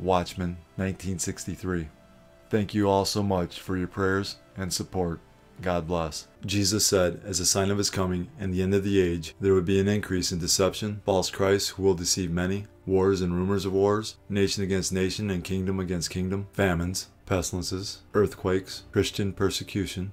Watchman 1963. Thank you all so much for your prayers and support. God bless. Jesus said, as a sign of his coming and the end of the age, there would be an increase in deception, false Christs who will deceive many, wars and rumors of wars, nation against nation and kingdom against kingdom, famines, pestilences, earthquakes, Christian persecution,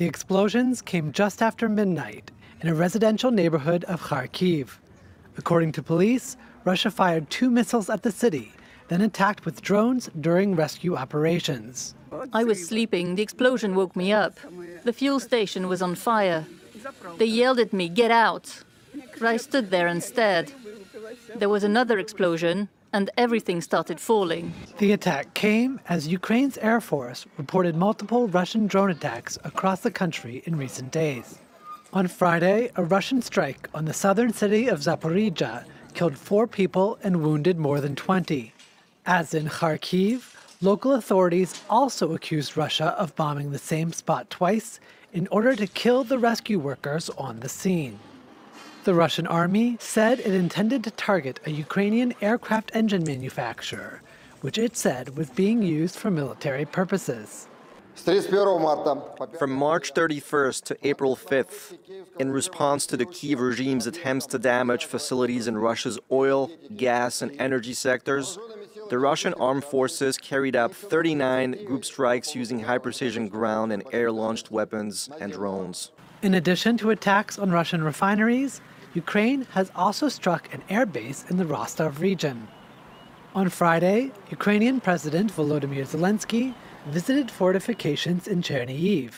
The explosions came just after midnight in a residential neighborhood of Kharkiv. According to police, Russia fired two missiles at the city, then attacked with drones during rescue operations. I was sleeping. The explosion woke me up. The fuel station was on fire. They yelled at me, Get out! But I stood there and stared. There was another explosion, and everything started falling. The attack came as Ukraine's Air Force reported multiple Russian drone attacks across the country in recent days. On Friday, a Russian strike on the southern city of Zaporizhia killed four people and wounded more than 20. As in Kharkiv, local authorities also accused Russia of bombing the same spot twice in order to kill the rescue workers on the scene. The Russian army said it intended to target a Ukrainian aircraft engine manufacturer, which it said was being used for military purposes. From March 31st to April 5th, in response to the Kiev regime's attempts to damage facilities in Russia's oil, gas, and energy sectors, the Russian armed forces carried out 39 group strikes using high precision ground and air launched weapons and drones. In addition to attacks on Russian refineries, Ukraine has also struck an air base in the Rostov region. On Friday, Ukrainian President Volodymyr Zelensky visited fortifications in Chernihiv.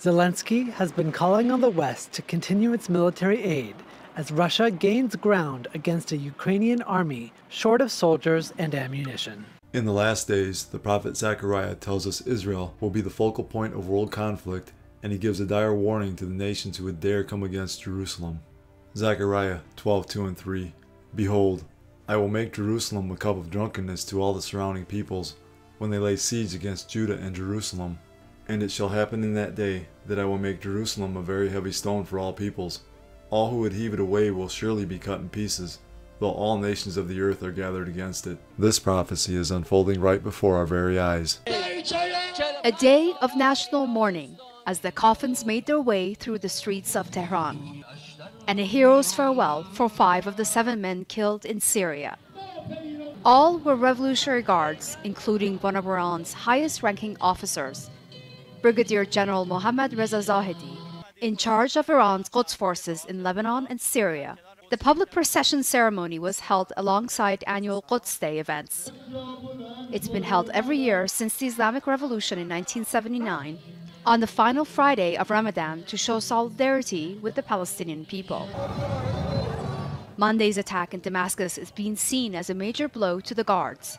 Zelensky has been calling on the West to continue its military aid as Russia gains ground against a Ukrainian army short of soldiers and ammunition. In the last days, the prophet Zechariah tells us Israel will be the focal point of world conflict, and he gives a dire warning to the nations who would dare come against Jerusalem. Zechariah 12 2 and 3 Behold, I will make Jerusalem a cup of drunkenness to all the surrounding peoples, when they lay siege against Judah and Jerusalem. And it shall happen in that day that I will make Jerusalem a very heavy stone for all peoples. All who would heave it away will surely be cut in pieces, though all nations of the earth are gathered against it. This prophecy is unfolding right before our very eyes. A day of national mourning as the coffins made their way through the streets of Tehran and a hero's farewell for five of the seven men killed in Syria. All were Revolutionary Guards, including one of Iran's highest ranking officers, Brigadier General Mohammad Reza Zahedi, in charge of Iran's Quds forces in Lebanon and Syria. The public procession ceremony was held alongside annual Quds Day events. It's been held every year since the Islamic Revolution in 1979 on the final Friday of Ramadan to show solidarity with the Palestinian people. Monday's attack in Damascus is being seen as a major blow to the guards.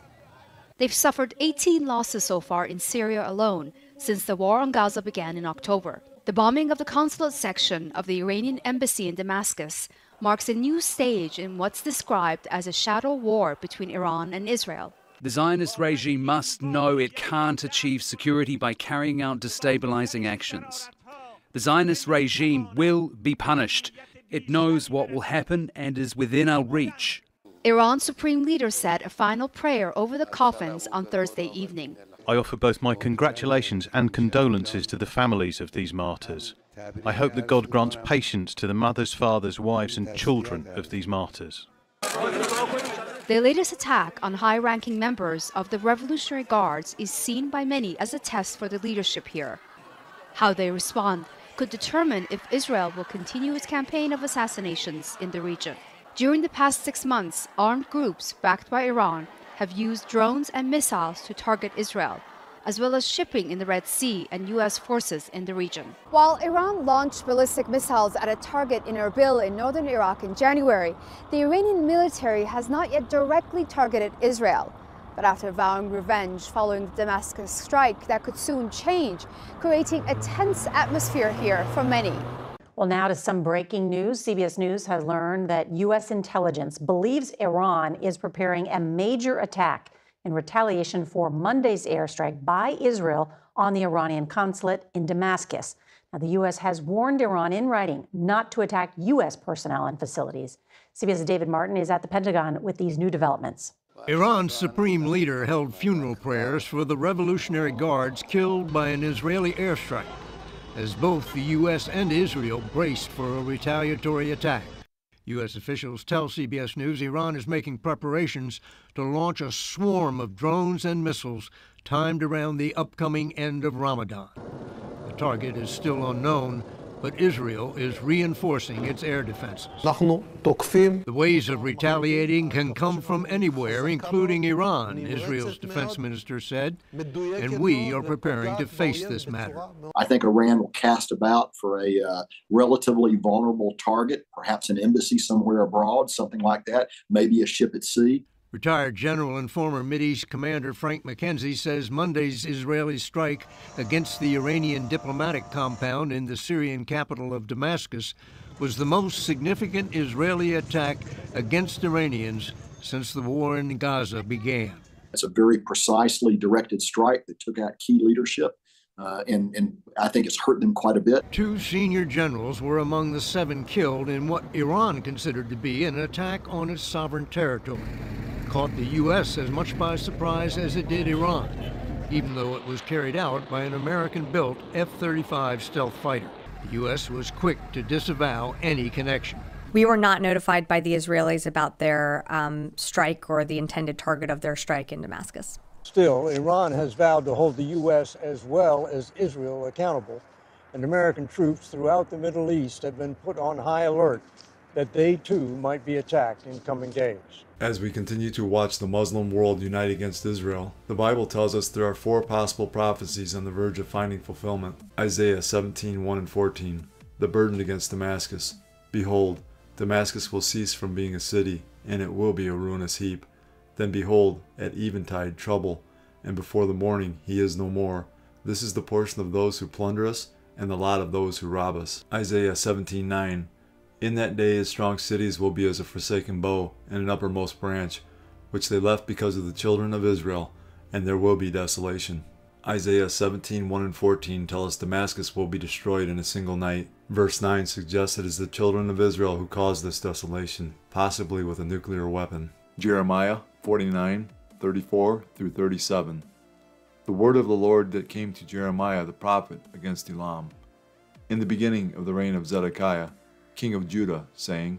They've suffered 18 losses so far in Syria alone since the war on Gaza began in October. The bombing of the consulate section of the Iranian embassy in Damascus marks a new stage in what's described as a shadow war between Iran and Israel. The Zionist regime must know it can't achieve security by carrying out destabilizing actions. The Zionist regime will be punished. It knows what will happen and is within our reach. Iran's supreme leader said a final prayer over the coffins on Thursday evening. I offer both my congratulations and condolences to the families of these martyrs. I hope that God grants patience to the mothers, fathers, wives, and children of these martyrs. The latest attack on high ranking members of the Revolutionary Guards is seen by many as a test for the leadership here. How they respond could determine if Israel will continue its campaign of assassinations in the region. During the past six months, armed groups backed by Iran have used drones and missiles to target Israel, as well as shipping in the Red Sea and U.S. forces in the region. While Iran launched ballistic missiles at a target in Erbil in northern Iraq in January, the Iranian military has not yet directly targeted Israel. But after vowing revenge following the Damascus strike, that could soon change, creating a tense atmosphere here for many. Well, now to some breaking news. CBS News has learned that U.S. intelligence believes Iran is preparing a major attack in retaliation for Monday's airstrike by Israel on the Iranian consulate in Damascus. Now, the U.S. has warned Iran in writing not to attack U.S. personnel and facilities. CBS's David Martin is at the Pentagon with these new developments. Iran's supreme leader held funeral prayers for the Revolutionary Guards killed by an Israeli airstrike, as both the U.S. and Israel braced for a retaliatory attack. U.S. officials tell CBS News Iran is making preparations to launch a swarm of drones and missiles timed around the upcoming end of Ramadan. The target is still unknown, but Israel is reinforcing its air defenses. The ways of retaliating can come from anywhere, including Iran, Israel's defense minister said, and we are preparing to face this matter. I think Iran will cast about for a uh, relatively vulnerable target, perhaps an embassy somewhere abroad, something like that, maybe a ship at sea. Retired General and former Mideast Commander Frank McKenzie says Monday's Israeli strike against the Iranian diplomatic compound in the Syrian capital of Damascus was the most significant Israeli attack against Iranians since the war in Gaza began. It's a very precisely directed strike that took out key leadership. Uh, and, and I think it's hurt them quite a bit. Two senior generals were among the seven killed in what Iran considered to be an attack on its sovereign territory caught the U.S. as much by surprise as it did Iran, even though it was carried out by an American built F 35 stealth fighter. The U.S. was quick to disavow any connection. We were not notified by the Israelis about their um, strike or the intended target of their strike in Damascus. Still, Iran has vowed to hold the U.S. as well as Israel accountable, and American troops throughout the Middle East have been put on high alert that they too might be attacked in coming days. As we continue to watch the Muslim world unite against Israel, the Bible tells us there are four possible prophecies on the verge of finding fulfillment. Isaiah 17 1 and 14. The burden against Damascus. Behold, Damascus will cease from being a city, and it will be a ruinous heap. Then behold, at eventide trouble, and before the morning he is no more. This is the portion of those who plunder us, and the lot of those who rob us. Isaiah 17 9. In that day his strong cities will be as a forsaken bow and an uppermost branch, which they left because of the children of Israel, and there will be desolation. Isaiah 17 1 and 14 tell us Damascus will be destroyed in a single night. Verse 9 suggests it is the children of Israel who caused this desolation, possibly with a nuclear weapon. Jeremiah 49 34 through 37. The word of the Lord that came to Jeremiah the prophet against Elam. In the beginning of the reign of Zedekiah, king of Judah, saying,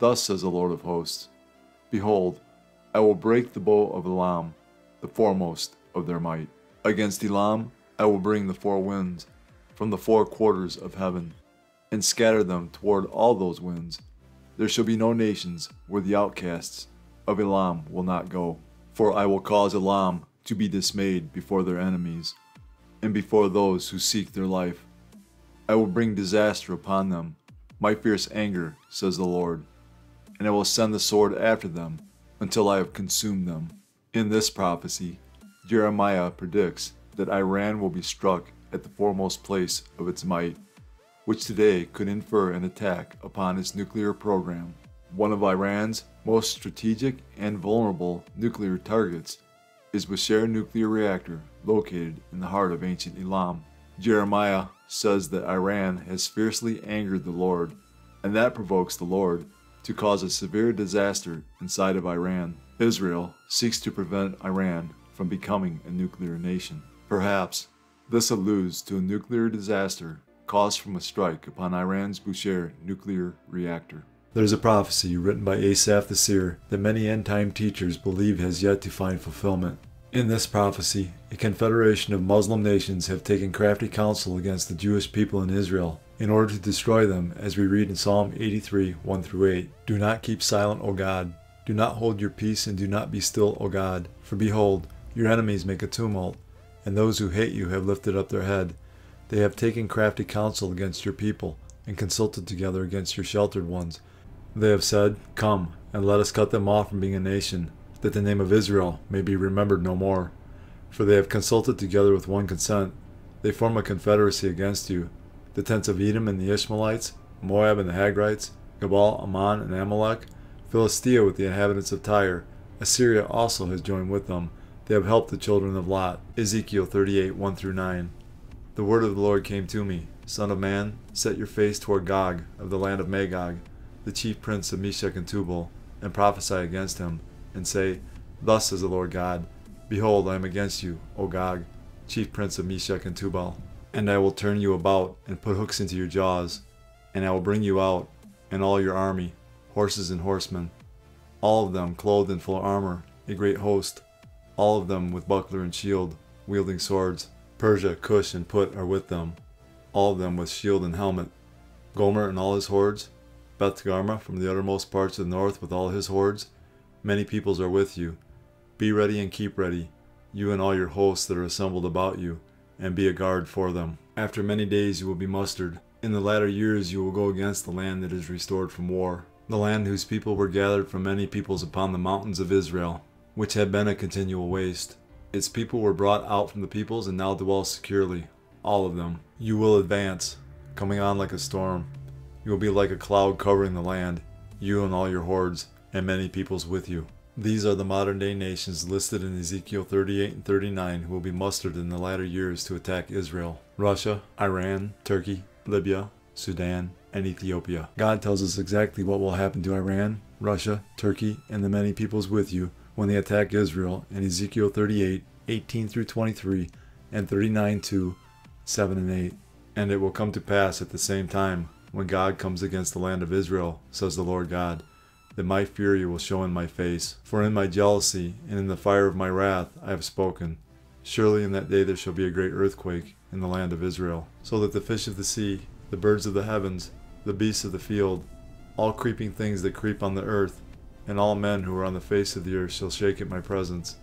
Thus says the Lord of hosts, Behold, I will break the bow of Elam, the foremost of their might. Against Elam I will bring the four winds from the four quarters of heaven, and scatter them toward all those winds. There shall be no nations where the outcasts of Elam will not go. For I will cause Elam to be dismayed before their enemies, and before those who seek their life. I will bring disaster upon them my fierce anger, says the Lord, and I will send the sword after them until I have consumed them. In this prophecy, Jeremiah predicts that Iran will be struck at the foremost place of its might, which today could infer an attack upon its nuclear program. One of Iran's most strategic and vulnerable nuclear targets is Bushehr nuclear reactor located in the heart of ancient Elam. Jeremiah says that Iran has fiercely angered the Lord, and that provokes the Lord to cause a severe disaster inside of Iran. Israel seeks to prevent Iran from becoming a nuclear nation. Perhaps this alludes to a nuclear disaster caused from a strike upon Iran's Bushehr nuclear reactor. There's a prophecy written by Asaph the seer that many end time teachers believe has yet to find fulfillment. In this prophecy, a confederation of Muslim nations have taken crafty counsel against the Jewish people in Israel in order to destroy them, as we read in Psalm 83 1 through 8. Do not keep silent, O God. Do not hold your peace, and do not be still, O God. For behold, your enemies make a tumult, and those who hate you have lifted up their head. They have taken crafty counsel against your people, and consulted together against your sheltered ones. They have said, Come, and let us cut them off from being a nation, that the name of Israel may be remembered no more. For they have consulted together with one consent. They form a confederacy against you. The tents of Edom and the Ishmaelites, Moab and the Hagrites, Gebal, Ammon, and Amalek, Philistia with the inhabitants of Tyre. Assyria also has joined with them. They have helped the children of Lot. Ezekiel 38 1 through 9. The word of the Lord came to me Son of man, set your face toward Gog, of the land of Magog, the chief prince of Meshech and Tubal, and prophesy against him, and say, Thus says the Lord God Behold, I am against you, O Gog, chief prince of Meshech and Tubal. And I will turn you about, and put hooks into your jaws, and I will bring you out, and all your army, horses and horsemen, all of them clothed in full armor, a great host, all of them with buckler and shield, wielding swords. Persia, Cush, and Put are with them, all of them with shield and helmet. Gomer and all his hordes, Beth Togarmah from the uttermost parts of the north with all his hordes. Many peoples are with you. Be ready and keep ready, you and all your hosts that are assembled about you, and be a guard for them. After many days you will be mustered. In the latter years you will go against the land that is restored from war, the land whose people were gathered from many peoples upon the mountains of Israel, which had been a continual waste. Its people were brought out from the peoples and now dwell securely, all of them. You will advance, coming on like a storm. You will be like a cloud covering the land, you and all your hordes, and many peoples with you. These are the modern day nations listed in Ezekiel 38 and 39 who will be mustered in the latter years to attack Israel Russia, Iran, Turkey, Libya, Sudan, and Ethiopia. God tells us exactly what will happen to Iran, Russia, Turkey, and the many peoples with you when they attack Israel in Ezekiel 38, 18 through 23, and 39 2, 7 and 8. And it will come to pass at the same time, when God comes against the land of Israel, says the Lord God, that my fury will show in my face. For in my jealousy and in the fire of my wrath I have spoken. Surely in that day there shall be a great earthquake in the land of Israel, so that the fish of the sea, the birds of the heavens, the beasts of the field, all creeping things that creep on the earth, and all men who are on the face of the earth shall shake at my presence.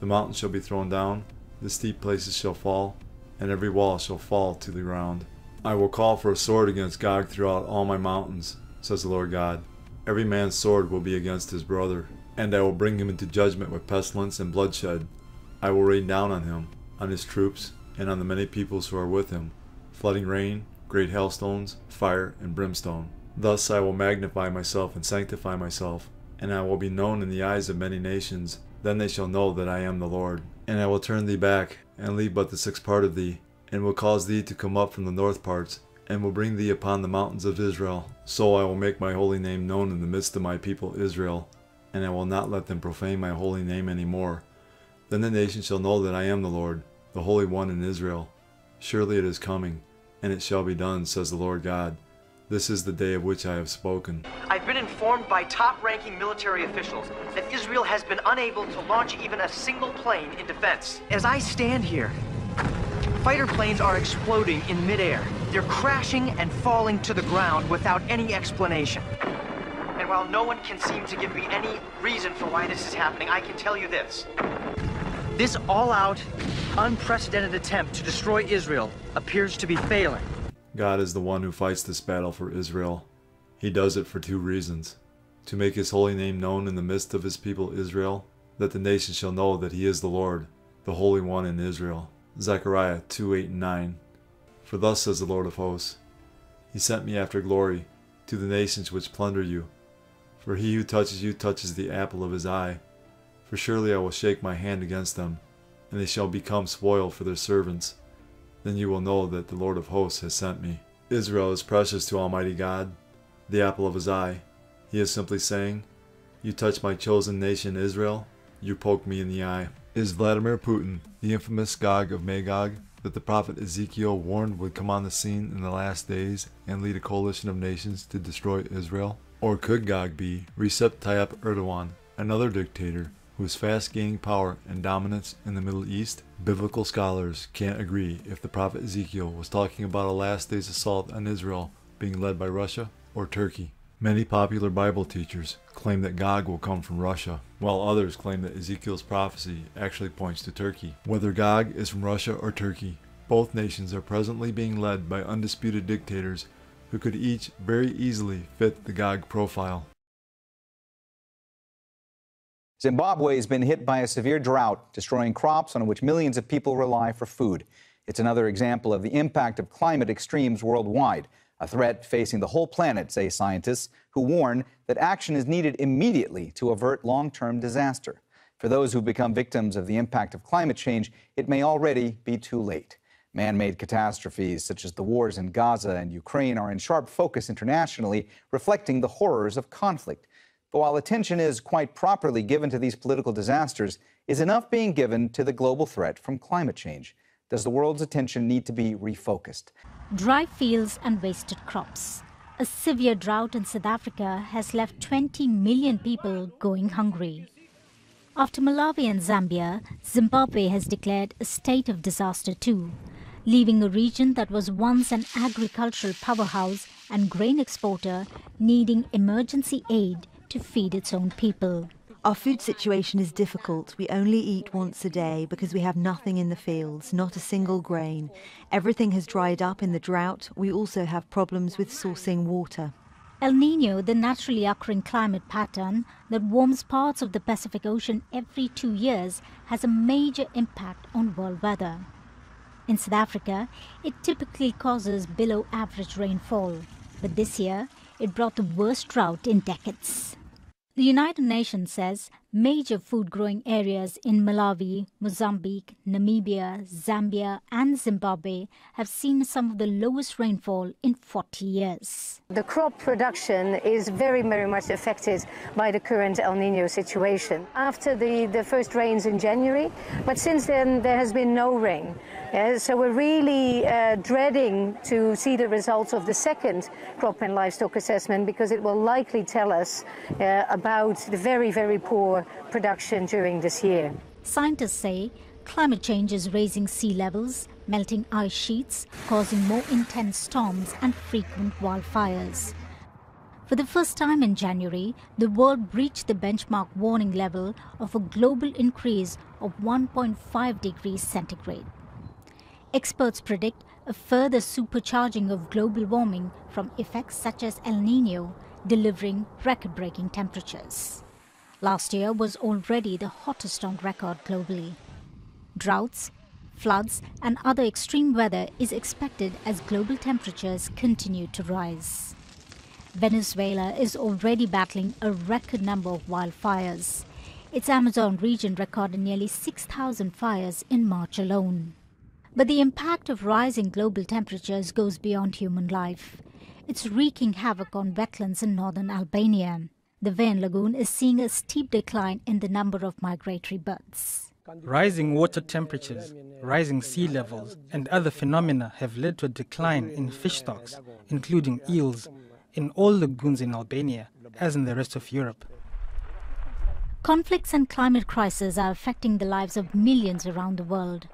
The mountains shall be thrown down, the steep places shall fall, and every wall shall fall to the ground. I will call for a sword against Gog throughout all my mountains, says the Lord God. Every man's sword will be against his brother, and I will bring him into judgment with pestilence and bloodshed. I will rain down on him, on his troops, and on the many peoples who are with him, flooding rain, great hailstones, fire, and brimstone. Thus I will magnify myself and sanctify myself, and I will be known in the eyes of many nations. Then they shall know that I am the Lord. And I will turn thee back, and leave but the sixth part of thee, and will cause thee to come up from the north parts, and will bring thee upon the mountains of Israel. So I will make my holy name known in the midst of my people Israel, and I will not let them profane my holy name any more. Then the nations shall know that I am the Lord, the Holy One in Israel. Surely it is coming, and it shall be done, says the Lord God. This is the day of which I have spoken. I've been informed by top ranking military officials that Israel has been unable to launch even a single plane in defense. As I stand here, fighter planes are exploding in midair. They're crashing and falling to the ground without any explanation. And while no one can seem to give me any reason for why this is happening, I can tell you this. This all out, unprecedented attempt to destroy Israel appears to be failing. God is the one who fights this battle for Israel. He does it for two reasons to make his holy name known in the midst of his people Israel, that the nations shall know that he is the Lord, the Holy One in Israel. Zechariah 2 8 and 9. For thus says the Lord of hosts He sent me after glory to the nations which plunder you. For he who touches you touches the apple of his eye. For surely I will shake my hand against them, and they shall become spoil for their servants then you will know that the Lord of hosts has sent me. Israel is precious to Almighty God, the apple of his eye. He is simply saying, You touch my chosen nation Israel, you poke me in the eye. Is Vladimir Putin, the infamous Gog of Magog, that the prophet Ezekiel warned would come on the scene in the last days and lead a coalition of nations to destroy Israel? Or could Gog be Recep Tayyip Erdogan, another dictator who is fast gaining power and dominance in the Middle East? Biblical scholars can't agree if the prophet Ezekiel was talking about a last day's assault on Israel being led by Russia or Turkey. Many popular Bible teachers claim that Gog will come from Russia, while others claim that Ezekiel's prophecy actually points to Turkey. Whether Gog is from Russia or Turkey, both nations are presently being led by undisputed dictators who could each very easily fit the Gog profile. Zimbabwe has been hit by a severe drought, destroying crops on which millions of people rely for food. It's another example of the impact of climate extremes worldwide, a threat facing the whole planet, say scientists, who warn that action is needed immediately to avert long term disaster. For those who become victims of the impact of climate change, it may already be too late. Man made catastrophes such as the wars in Gaza and Ukraine are in sharp focus internationally, reflecting the horrors of conflict. But while attention is quite properly given to these political disasters, is enough being given to the global threat from climate change? Does the world's attention need to be refocused? Dry fields and wasted crops. A severe drought in South Africa has left 20 million people going hungry. After Malawi and Zambia, Zimbabwe has declared a state of disaster too leaving a region that was once an agricultural powerhouse and grain exporter needing emergency aid to feed its own people. Our food situation is difficult. We only eat once a day because we have nothing in the fields, not a single grain. Everything has dried up in the drought. We also have problems with sourcing water. El Nino, the naturally occurring climate pattern that warms parts of the Pacific Ocean every two years, has a major impact on world weather. In South Africa, it typically causes below average rainfall, but this year it brought the worst drought in decades. The United Nations says major food growing areas in Malawi, Mozambique, Namibia, Zambia, and Zimbabwe have seen some of the lowest rainfall in 40 years. The crop production is very, very much affected by the current El Nino situation. After the, the first rains in January, but since then there has been no rain. Uh, so we're really uh, dreading to see the results of the second crop and livestock assessment because it will likely tell us uh, about the very, very poor production during this year. Scientists say climate change is raising sea levels, melting ice sheets, causing more intense storms and frequent wildfires. For the first time in January, the world breached the benchmark warning level of a global increase of 1.5 degrees centigrade. Experts predict a further supercharging of global warming from effects such as El Nino, delivering record breaking temperatures. Last year was already the hottest on record globally. Droughts, floods, and other extreme weather is expected as global temperatures continue to rise. Venezuela is already battling a record number of wildfires. Its Amazon region recorded nearly 6,000 fires in March alone. But the impact of rising global temperatures goes beyond human life. It's wreaking havoc on wetlands in northern Albania. The Vain Lagoon is seeing a steep decline in the number of migratory birds. Rising water temperatures, rising sea levels, and other phenomena have led to a decline in fish stocks, including eels, in all lagoons in Albania, as in the rest of Europe. Conflicts and climate crises are affecting the lives of millions around the world.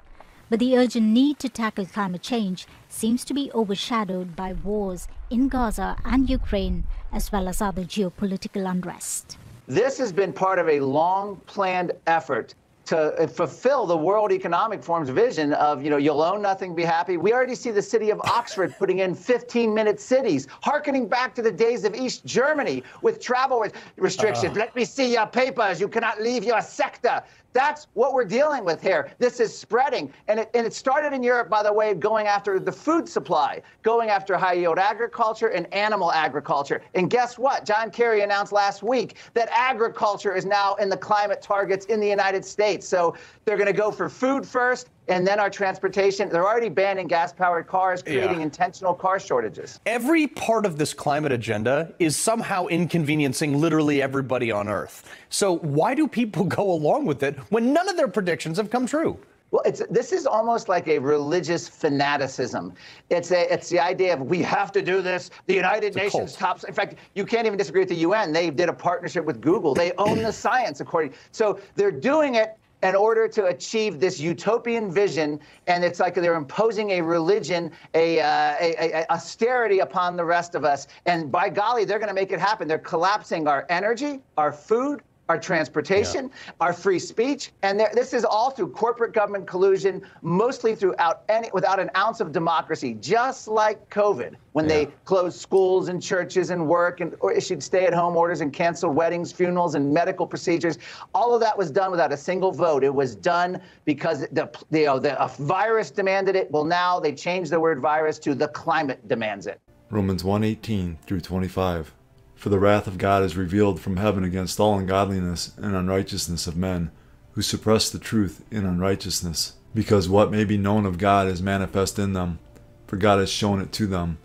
But the urgent need to tackle climate change seems to be overshadowed by wars in Gaza and Ukraine, as well as other geopolitical unrest. This has been part of a long planned effort to fulfill the World Economic Forum's vision of, you know, you'll own nothing, be happy. We already see the city of Oxford putting in 15 minute cities, harkening back to the days of East Germany with travel restrictions. Uh. Let me see your papers. You cannot leave your sector. That's what we're dealing with here. This is spreading. And it, and it started in Europe, by the way, going after the food supply, going after high yield agriculture and animal agriculture. And guess what? John Kerry announced last week that agriculture is now in the climate targets in the United States. So they're going to go for food first and then our transportation. They're already banning gas powered cars, creating yeah. intentional car shortages. Every part of this climate agenda is somehow inconveniencing literally everybody on Earth. So why do people go along with it when none of their predictions have come true? Well, it's this is almost like a religious fanaticism. It's a it's the idea of we have to do this. The United Nations tops. In fact, you can't even disagree with the UN. They did a partnership with Google. They own the science, according. So they're doing it in order to achieve this utopian vision, and it's like they're imposing a religion, a, uh, a, a, austerity upon the rest of us. And by golly, they're going to make it happen. They're collapsing our energy, our food, our transportation, yeah. our free speech, and this is all through corporate government collusion, mostly throughout any without an ounce of democracy, just like COVID, when yeah. they closed schools and churches and work and or issued stay-at-home orders and canceled weddings, funerals, and medical procedures. All of that was done without a single vote. It was done because the you know, the virus demanded it. Well, now they changed the word virus to the climate demands it. Romans 1:18 through 25. For the wrath of God is revealed from heaven against all ungodliness and unrighteousness of men, who suppress the truth in unrighteousness, because what may be known of God is manifest in them, for God has shown it to them.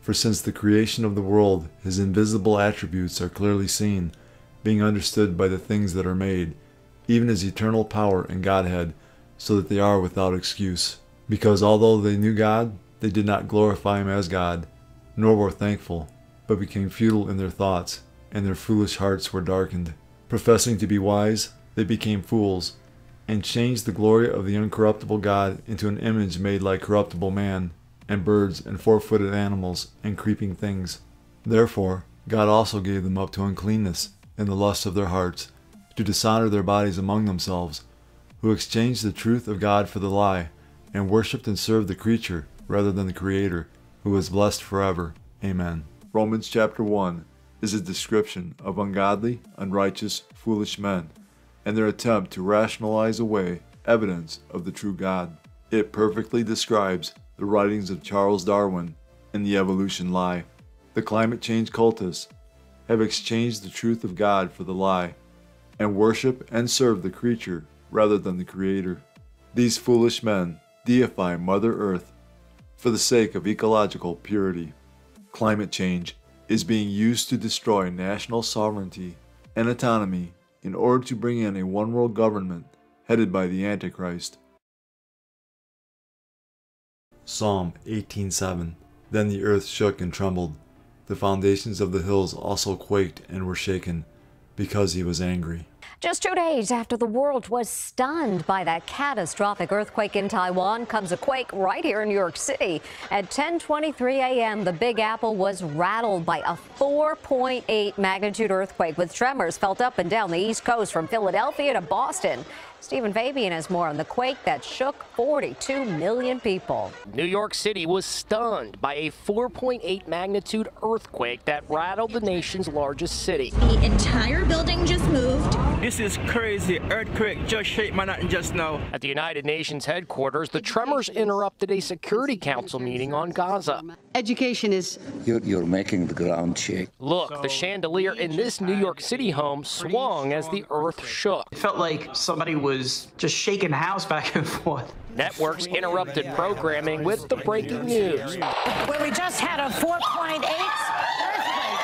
For since the creation of the world, his invisible attributes are clearly seen, being understood by the things that are made, even his eternal power and Godhead, so that they are without excuse. Because although they knew God, they did not glorify him as God, nor were thankful but became futile in their thoughts, and their foolish hearts were darkened. Professing to be wise, they became fools, and changed the glory of the uncorruptible God into an image made like corruptible man, and birds, and four footed animals, and creeping things. Therefore, God also gave them up to uncleanness, in the lusts of their hearts, to dishonor their bodies among themselves, who exchanged the truth of God for the lie, and worshipped and served the creature rather than the Creator, who is blessed forever. Amen. Romans chapter 1 is a description of ungodly, unrighteous, foolish men and their attempt to rationalize away evidence of the true God. It perfectly describes the writings of Charles Darwin and the evolution lie. The climate change cultists have exchanged the truth of God for the lie and worship and serve the creature rather than the creator. These foolish men deify Mother Earth for the sake of ecological purity climate change is being used to destroy national sovereignty and autonomy in order to bring in a one world government headed by the Antichrist. Psalm 18:7 Then the earth shook and trembled the foundations of the hills also quaked and were shaken because he was angry. Just two days after the world was stunned by that catastrophic earthquake in Taiwan comes a quake right here in New York City. At 10:23 a.m., the Big Apple was rattled by a 4.8 magnitude earthquake with tremors felt up and down the East Coast from Philadelphia to Boston. Stephen Fabian has more on the quake that shook 42 million people. New York City was stunned by a 4.8 magnitude earthquake that rattled the nation's largest city. The entire building just moved. This is crazy. Earthquake just shake Manhattan just now. At the United Nations headquarters, the tremors interrupted a Security Council meeting on Gaza. Education is. You're, you're making the ground shake. Look, the chandelier in this New York City home swung as the earth shook. It felt like somebody was was just shaking the house back and forth. Networks interrupted programming with the breaking news. Where we just had a 4.8 earthquake.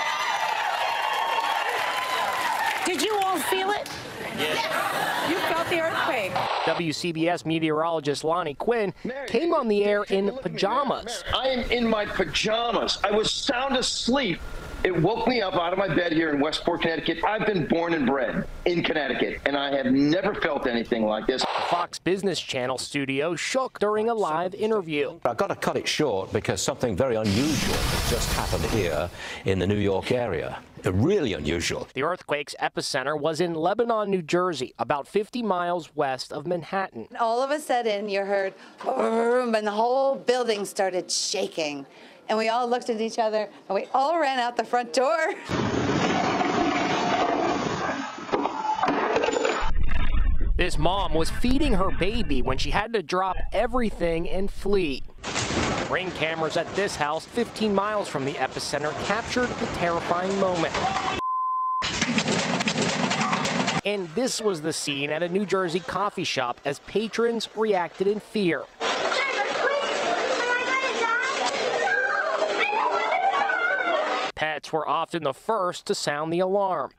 Did you all feel it? Yes. You felt the earthquake. WCBS meteorologist Lonnie Quinn came on the air in pajamas. I am in my pajamas. I was sound asleep it woke me up out of my bed here in Westport, Connecticut. I've been born and bred in Connecticut, and I have never felt anything like this. Fox Business Channel studio shook during a live interview. I've got to cut it short because something very unusual has just happened here in the New York area. Really unusual. The earthquake's epicenter was in Lebanon, New Jersey, about 50 miles west of Manhattan. All of a sudden, you heard, and the whole building started shaking and we all looked at each other and we all ran out the front door. This mom was feeding her baby when she had to drop everything and flee. Ring cameras at this house, 15 miles from the epicenter, captured the terrifying moment. And this was the scene at a New Jersey coffee shop as patrons reacted in fear. Pets were often the first to sound the alarm.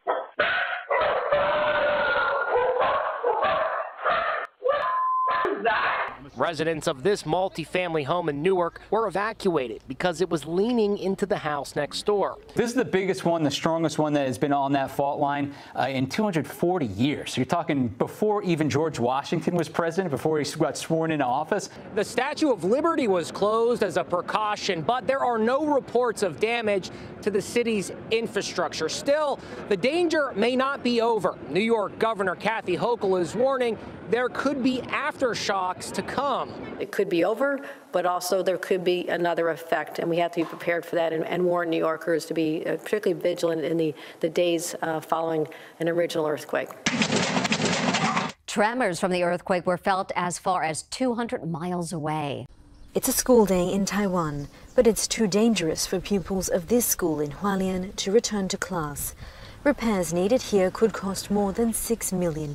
Residents of this multi-family home in Newark were evacuated because it was leaning into the house next door. This is the biggest one, the strongest one that has been on that fault line uh, in 240 years. So you're talking before even George Washington was president, before he got sworn into office. The Statue of Liberty was closed as a precaution, but there are no reports of damage to the city's infrastructure. Still, the danger may not be over. New York Governor Kathy Hochul is warning there could be aftershocks to come. It could be over, but also there could be another effect, and we have to be prepared for that and, and warn New Yorkers to be uh, particularly vigilant in the, the days uh, following an original earthquake. Tremors from the earthquake were felt as far as 200 miles away. It's a school day in Taiwan, but it's too dangerous for pupils of this school in Hualien to return to class. Repairs needed here could cost more than $6 million,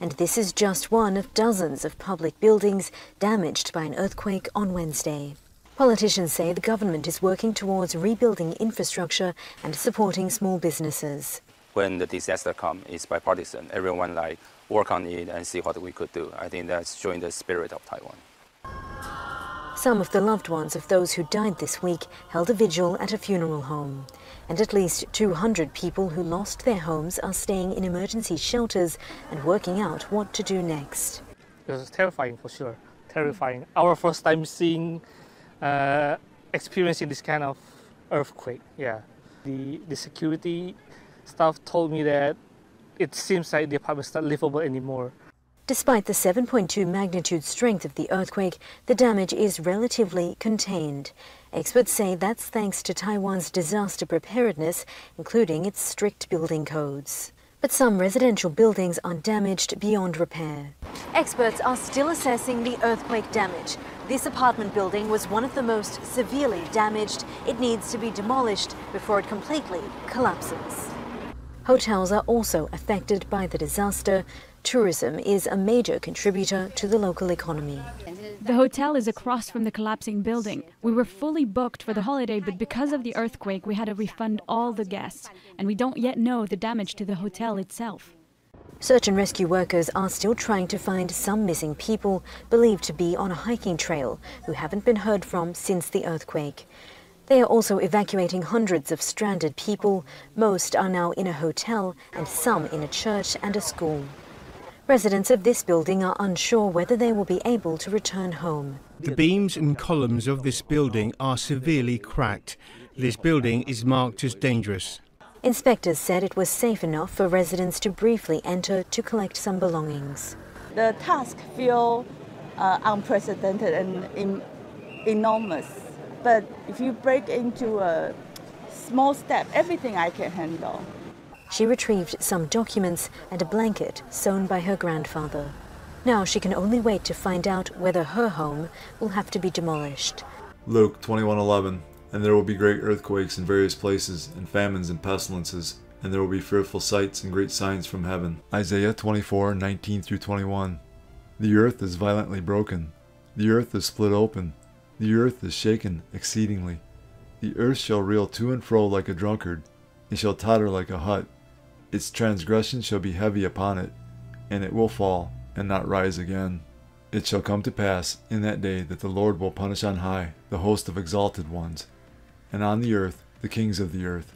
and this is just one of dozens of public buildings damaged by an earthquake on Wednesday. Politicians say the government is working towards rebuilding infrastructure and supporting small businesses. When the disaster comes, it's bipartisan. Everyone like work on it and see what we could do. I think that's showing the spirit of Taiwan. Some of the loved ones of those who died this week held a vigil at a funeral home. And at least 200 people who lost their homes are staying in emergency shelters and working out what to do next. It was terrifying for sure. Terrifying. Our first time seeing, uh, experiencing this kind of earthquake. Yeah. The, the security staff told me that it seems like the apartment's not livable anymore. Despite the 7.2 magnitude strength of the earthquake, the damage is relatively contained. Experts say that's thanks to Taiwan's disaster preparedness, including its strict building codes. But some residential buildings are damaged beyond repair. Experts are still assessing the earthquake damage. This apartment building was one of the most severely damaged. It needs to be demolished before it completely collapses. Hotels are also affected by the disaster. Tourism is a major contributor to the local economy. The hotel is across from the collapsing building. We were fully booked for the holiday, but because of the earthquake, we had to refund all the guests, and we don't yet know the damage to the hotel itself. Search and rescue workers are still trying to find some missing people believed to be on a hiking trail who haven't been heard from since the earthquake. They are also evacuating hundreds of stranded people. Most are now in a hotel and some in a church and a school. Residents of this building are unsure whether they will be able to return home. The beams and columns of this building are severely cracked. This building is marked as dangerous. Inspectors said it was safe enough for residents to briefly enter to collect some belongings. The task feels uh, unprecedented and in, enormous. But if you break into a small step, everything I can handle. She retrieved some documents and a blanket sewn by her grandfather. Now she can only wait to find out whether her home will have to be demolished. Luke 21:11 And there will be great earthquakes in various places and famines and pestilences and there will be fearful sights and great signs from heaven. Isaiah 24:19 through 21 The earth is violently broken. The earth is split open. The earth is shaken exceedingly. The earth shall reel to and fro like a drunkard. It shall totter like a hut. Its transgression shall be heavy upon it, and it will fall, and not rise again. It shall come to pass in that day that the Lord will punish on high the host of exalted ones, and on the earth the kings of the earth.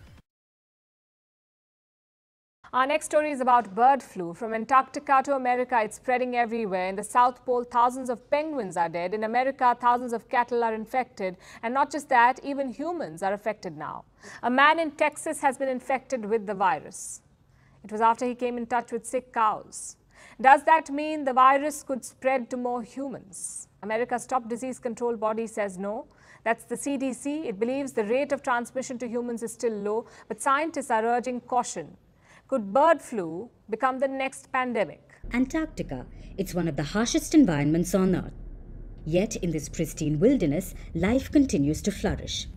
Our next story is about bird flu. From Antarctica to America, it's spreading everywhere. In the South Pole, thousands of penguins are dead. In America, thousands of cattle are infected. And not just that, even humans are affected now. A man in Texas has been infected with the virus. It was after he came in touch with sick cows. Does that mean the virus could spread to more humans? America's top disease control body says no. That's the CDC. It believes the rate of transmission to humans is still low, but scientists are urging caution. Could bird flu become the next pandemic? Antarctica. It's one of the harshest environments on Earth. Yet, in this pristine wilderness, life continues to flourish.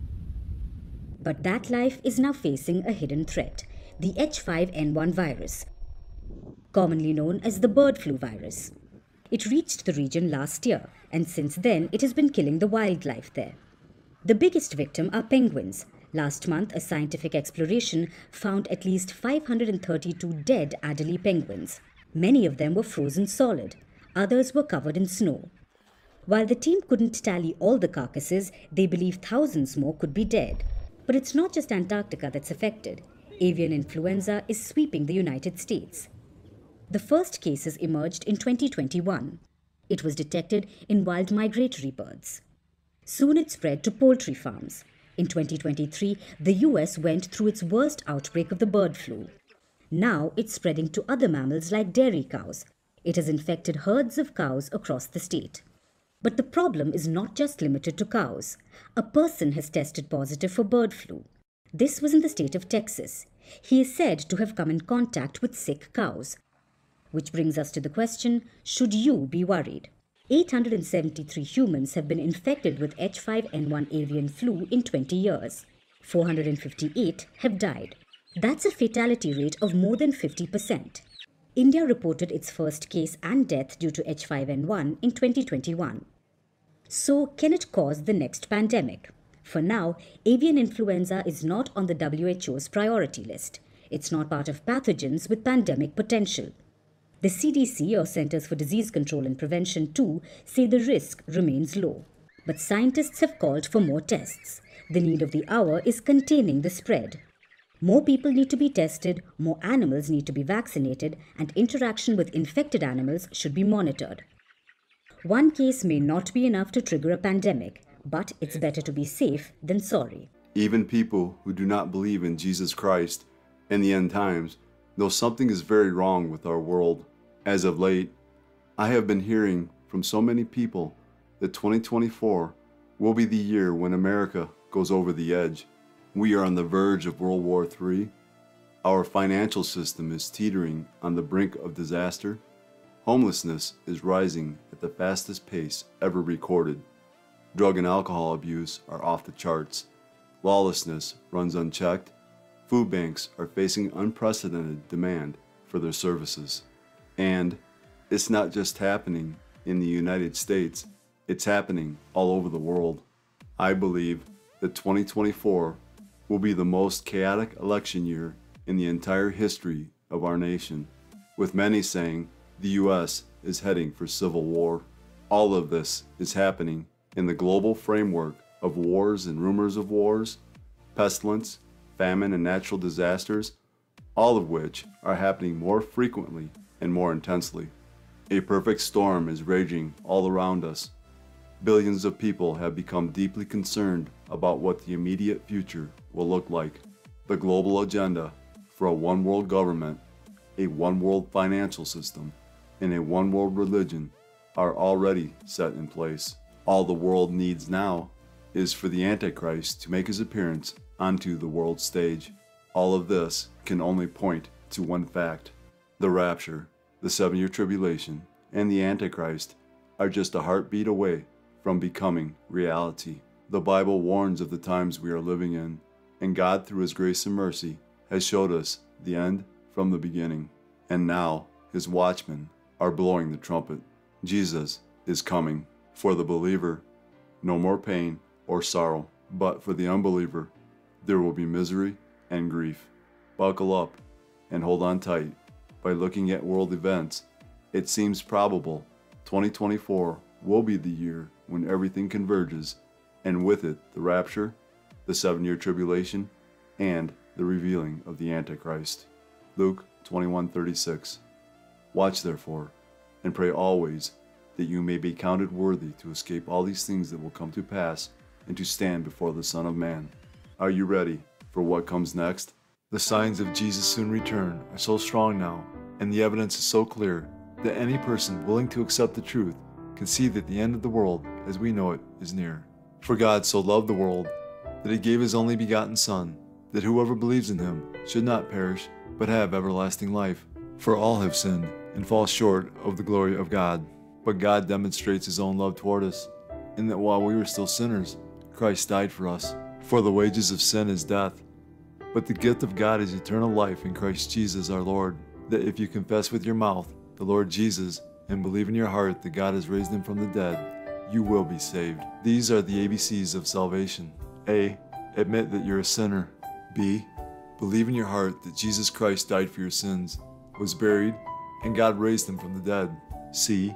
But that life is now facing a hidden threat the H5N1 virus, commonly known as the bird flu virus. It reached the region last year, and since then it has been killing the wildlife there. The biggest victim are penguins. Last month, a scientific exploration found at least 532 dead Adelie penguins. Many of them were frozen solid. Others were covered in snow. While the team couldn't tally all the carcasses, they believe thousands more could be dead. But it's not just Antarctica that's affected. Avian influenza is sweeping the United States. The first cases emerged in 2021. It was detected in wild migratory birds. Soon it spread to poultry farms. In 2023, the US went through its worst outbreak of the bird flu. Now it's spreading to other mammals like dairy cows. It has infected herds of cows across the state. But the problem is not just limited to cows. A person has tested positive for bird flu. This was in the state of Texas. He is said to have come in contact with sick cows. Which brings us to the question should you be worried? 873 humans have been infected with H5N1 avian flu in 20 years. 458 have died. That's a fatality rate of more than 50%. India reported its first case and death due to H5N1 in 2021. So, can it cause the next pandemic? For now, avian influenza is not on the WHO's priority list. It's not part of pathogens with pandemic potential. The CDC, or Centers for Disease Control and Prevention, too, say the risk remains low. But scientists have called for more tests. The need of the hour is containing the spread. More people need to be tested, more animals need to be vaccinated, and interaction with infected animals should be monitored. One case may not be enough to trigger a pandemic, but it's better to be safe than sorry. Even people who do not believe in Jesus Christ and the end times know something is very wrong with our world. As of late, I have been hearing from so many people that 2024 will be the year when America goes over the edge. We are on the verge of World War III. Our financial system is teetering on the brink of disaster. Homelessness is rising at the fastest pace ever recorded. Drug and alcohol abuse are off the charts. Lawlessness runs unchecked. Food banks are facing unprecedented demand for their services. And it's not just happening in the United States, it's happening all over the world. I believe that 2024 will be the most chaotic election year in the entire history of our nation, with many saying the U.S. is heading for civil war. All of this is happening in the global framework of wars and rumors of wars, pestilence, famine, and natural disasters, all of which are happening more frequently and more intensely. A perfect storm is raging all around us. Billions of people have become deeply concerned about what the immediate future will look like. The global agenda for a one world government, a one world financial system, and a one world religion are already set in place. All the world needs now is for the Antichrist to make his appearance onto the world stage. All of this can only point to one fact the rapture, the seven year tribulation, and the Antichrist are just a heartbeat away from becoming reality. The Bible warns of the times we are living in, and God, through His grace and mercy, has showed us the end from the beginning. And now His watchmen are blowing the trumpet. Jesus is coming. For the believer, no more pain or sorrow, but for the unbeliever, there will be misery and grief. Buckle up and hold on tight. By looking at world events, it seems probable 2024 will be the year when everything converges, and with it the rapture, the seven year tribulation, and the revealing of the Antichrist. Luke 21:36. Watch therefore, and pray always that you may be counted worthy to escape all these things that will come to pass and to stand before the Son of Man. Are you ready for what comes next? The signs of Jesus' soon return are so strong now, and the evidence is so clear that any person willing to accept the truth can see that the end of the world as we know it is near. For God so loved the world that he gave his only begotten Son, that whoever believes in him should not perish, but have everlasting life. For all have sinned and fall short of the glory of God. But God demonstrates his own love toward us, in that while we were still sinners, Christ died for us. For the wages of sin is death, but the gift of God is eternal life in Christ Jesus our Lord. That if you confess with your mouth the Lord Jesus and believe in your heart that God has raised him from the dead, you will be saved. These are the ABCs of salvation. A. Admit that you're a sinner. B. Believe in your heart that Jesus Christ died for your sins, was buried, and God raised him from the dead. C.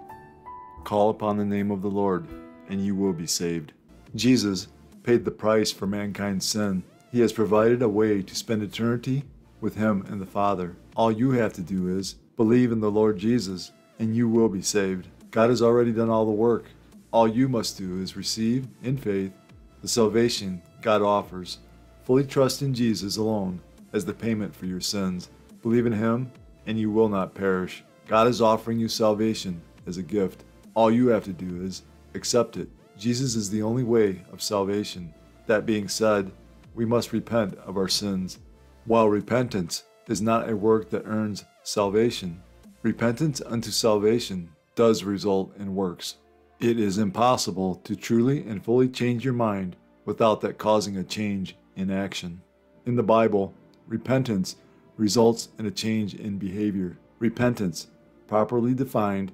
Call upon the name of the Lord, and you will be saved. Jesus paid the price for mankind's sin. He has provided a way to spend eternity with Him and the Father. All you have to do is believe in the Lord Jesus, and you will be saved. God has already done all the work. All you must do is receive, in faith, the salvation God offers. Fully trust in Jesus alone as the payment for your sins. Believe in Him, and you will not perish. God is offering you salvation as a gift. All you have to do is accept it. Jesus is the only way of salvation. That being said, we must repent of our sins. While repentance is not a work that earns salvation, repentance unto salvation does result in works. It is impossible to truly and fully change your mind without that causing a change in action. In the Bible, repentance results in a change in behavior. Repentance, properly defined,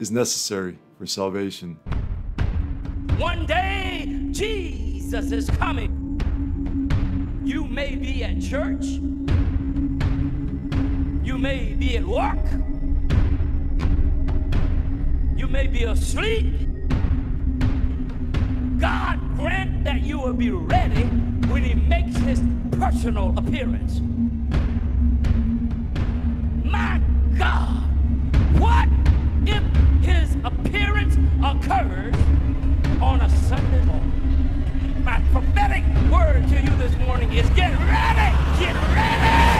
is necessary for salvation. One day, Jesus is coming. You may be at church. You may be at work. You may be asleep. God grant that you will be ready when He makes His personal appearance. My God, what if appearance occurs on a Sunday morning? My prophetic word to you this morning is get ready! Get ready!